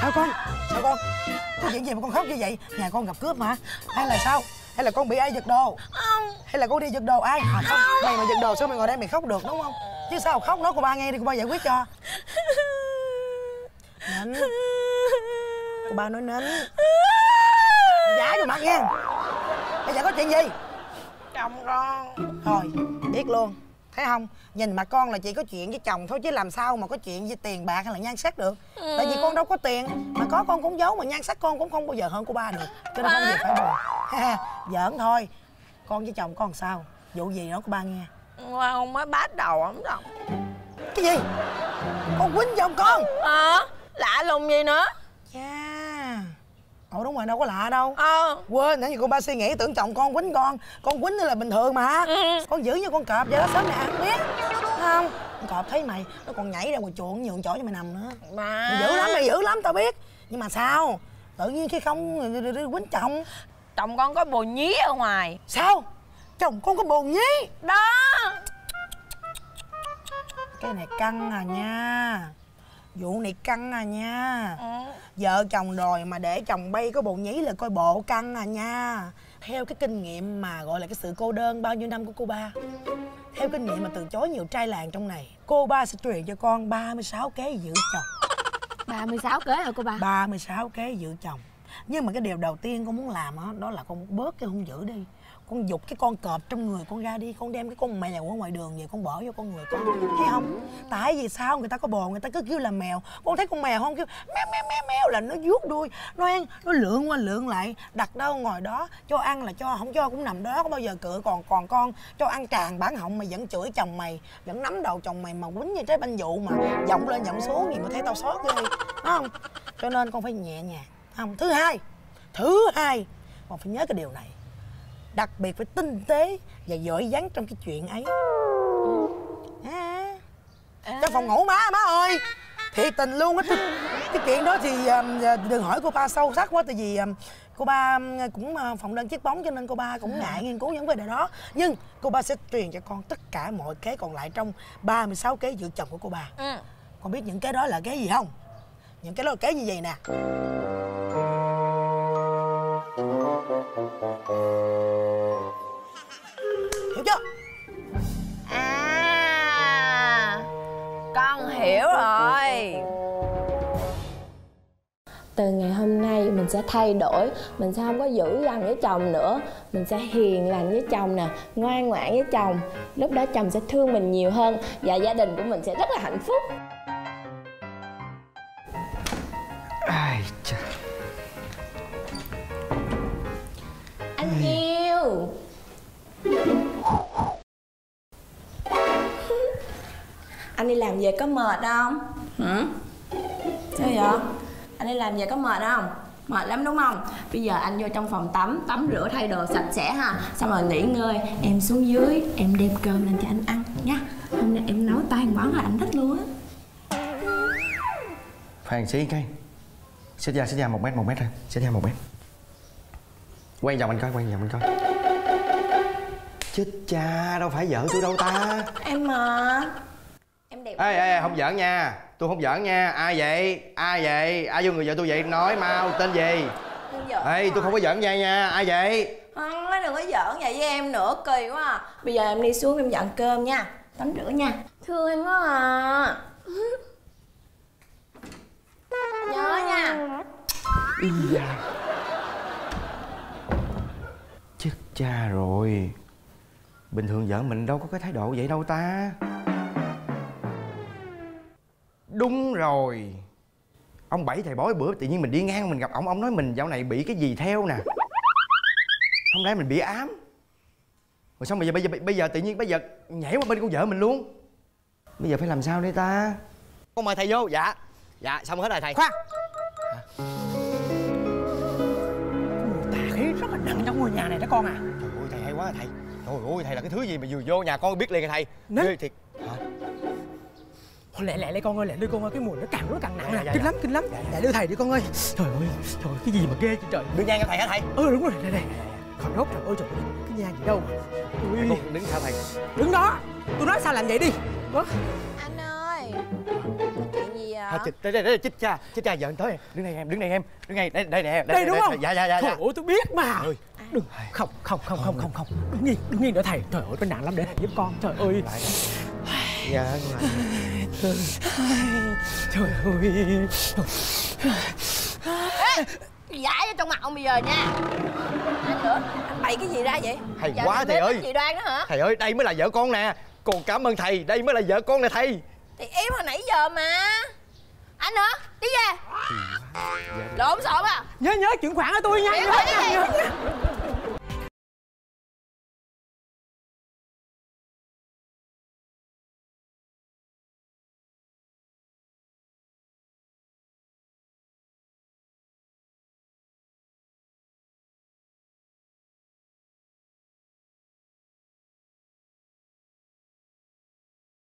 sao con? Sao con? Có chuyện gì mà con khóc như vậy? Nhà con gặp cướp mà. Hay là sao? Hay là con bị ai giật đồ? Không. Hay là con đi giật đồ ai? À không. Mày mà giật đồ sao mày ngồi đây mày khóc được đúng không? Chứ sao khóc nói cô ba nghe đi cô ba giải quyết cho. Nín. Cô ba nói nín. Giả vô mặt nghe. Bây giờ có chuyện gì? Chồng con. Thôi biết luôn thấy không? Nhìn mặt con là chỉ có chuyện với chồng thôi chứ làm sao mà có chuyện với tiền bạc hay là nhan sắc được. Tại vì con đâu có tiền. Mà có con cũng giấu mà nhan sắc con cũng không bao giờ hơn cô ba được. Cho nên không gì phải buồn. Giỡn thôi. Con với chồng con sao? Vụ gì đó cô ba nghe? Qua ông mới bắt đầu ấm chồng cái gì? Con quýnh chồng con. Ờ lạ lùng gì nữa ủa đúng rồi đâu có lạ đâu. Ờ. Quên nãy giờ cô ba suy nghĩ tưởng chồng con quýnh con. Con quýnh là bình thường mà. Ừ. con giữ như con cọp vậy đó sớm này ăn biết không? Con cọp thấy mày nó còn nhảy ra ngoài chuồng nhường chỗ cho mày nằm nữa. Mà. Mày dữ lắm mày dữ lắm tao biết. Nhưng mà sao? Tự nhiên khi không quýnh chồng. Chồng con có bồ nhí ở ngoài. Sao? Chồng con có buồn nhí? Đó. Cái này căng à nha vụ này căng à nha. Ừ. vợ chồng rồi mà để chồng bay có bộ nhí là coi bộ căng à nha. Theo cái kinh nghiệm mà gọi là cái sự cô đơn bao nhiêu năm của cô ba? Theo kinh nghiệm mà từ chối nhiều trai làng trong này cô ba sẽ truyền cho con 36 kế giữ chồng. 36 kế hả cô ba? 36 kế giữ chồng. Nhưng mà cái điều đầu tiên con muốn làm đó, đó là con bớt cái hung dữ đi con dục cái con cọp trong người con ra đi, con đem cái con mèo ở ngoài đường về con bỏ vô con người con. Thấy không? Tại vì sao người ta có bồ người ta cứ kêu là mèo. Con thấy con mèo không? Kêu meo meo meo meo là nó vuốt đuôi, nó ăn, nó lượn qua lượn lại, đặt đâu ngồi đó, cho ăn là cho, không cho cũng nằm đó, có bao giờ cựa còn còn con, cho ăn tràn bản họng mày vẫn chửi chồng mày, vẫn nắm đầu chồng mày mà quýnh như trái banh dụ mà giọng lên giọng xuống gì mà thấy tao xót ghê không? Cho nên con phải nhẹ nhàng không? Thứ hai thứ hai, con phải nhớ cái điều này đặc biệt phải tinh tế và giỏi giắng trong cái chuyện ấy. À, trong phòng ngủ má má ơi. Thiệt tình luôn á. Cái, chuyện đó thì um, đừng hỏi cô ba sâu sắc quá tại vì um, cô ba cũng phòng đơn chiếc bóng cho nên cô ba cũng ngại nghiên cứu những vấn đề đó. Nhưng cô ba sẽ truyền cho con tất cả mọi kế còn lại trong 36 kế giữ chồng của cô ba. Ừ. con biết những cái đó là cái gì không? Những cái đó là cái như vậy nè từ ngày hôm nay mình sẽ thay đổi mình sẽ không có dữ dằn với chồng nữa. Mình sẽ hiền lành với chồng nè ngoan ngoãn với chồng. Lúc đó chồng sẽ thương mình nhiều hơn và gia đình của mình sẽ rất là hạnh phúc. Ai chà. Anh yêu anh đi làm về có mệt không? Hử? Sao vậy anh đi làm về có mệt không? Mệt lắm đúng không? Bây giờ anh vô trong phòng tắm tắm rửa thay đồ sạch sẽ ha. Xong rồi nghỉ ngơi. Em xuống dưới em đem cơm lên cho anh ăn nha. Hôm nay em nấu toàn món là anh thích luôn á. Khoan xí cái. Xích ra xích ra một mét một mét thôi. Xích ra một mét. Quay vòng anh coi quay vòng anh coi. Chết cha đâu phải vợ tôi đâu ta. Em mà ê ê không giỡn nha. Tôi không giỡn nha. Ai vậy? Ai vậy? Ai vô người vợ tôi vậy? Nói mau tên gì? Ê tôi không có giỡn nha nha. Ai vậy? Không, đừng có giỡn vậy với em nữa, kỳ quá à. Bây giờ em đi xuống em dọn cơm nha. Tắm rửa nha. Thương em quá à. Nhớ nha. Ý da. Chết cha rồi. Bình thường vợ mình đâu có cái thái độ vậy đâu ta Đúng rồi. Ông Bảy thầy bói bữa tự nhiên mình đi ngang mình gặp ông Ông nói mình dạo này bị cái gì theo nè. Không lẽ mình bị ám. Rồi xong bây giờ, bây giờ bây giờ tự nhiên bây giờ nhảy qua bên con vợ mình luôn. Bây giờ phải làm sao đây ta? Con mời thầy vô. Dạ. Dạ xong hết rồi thầy. Khoan. Mùi tà khí rất là nặng trong ngôi nhà này đó con à. Trời ơi thầy hay quá thầy. Trời ơi thầy là cái thứ gì mà vừa vô nhà con biết liền rồi thầy. Nè. ghê thiệt. hả Thôi lẹ lẹ lẹ con ơi lẹ đưa con ơi cái mùi nó càng lúc càng nặng Dạ, nè dạ, kinh dạ. lắm kinh lắm. Lẹ đưa thầy đi con ơi. Trời ơi trời ơi, cái gì mà ghê vậy trời. Đưa nhang cho thầy hả thầy? Ừ đúng rồi đây này khỏi đốt trời ơi trời ơi cái nhang gì đâu ui. con đứng sao thầy. Đứng đó. Tôi nói sao làm vậy đi. Đó Anh ơi. Chuyện gì à? hả chích đây đây đây chích cha chích cha giờ anh tới. Đứng đây em đứng đây em. Đứng đây đây đây nè Đây đúng không? dạ dạ dạ Trời dạ ơi tôi biết mà. Ơi. Đừng Không không không không không không. Đứng yên đứng yên nữa thầy. Trời ơi cái nặng lắm để thầy giúp con. Trời ơi dạ Trời ơi. Giải ở trong mặt ông bây giờ nha. Anh nữa? Anh bày cái gì ra vậy? Hay Giờ quá thầy ơi. Chị đoan đó hả? Thầy ơi đây mới là vợ con nè. Còn cảm ơn thầy đây mới là vợ con nè thầy. Thì em hồi nãy giờ mà. Anh nữa Đi về. Lộn xộn à. Nhớ nhớ chuyển khoản cho tôi nha. Nhớ, nhớ, về. nhớ.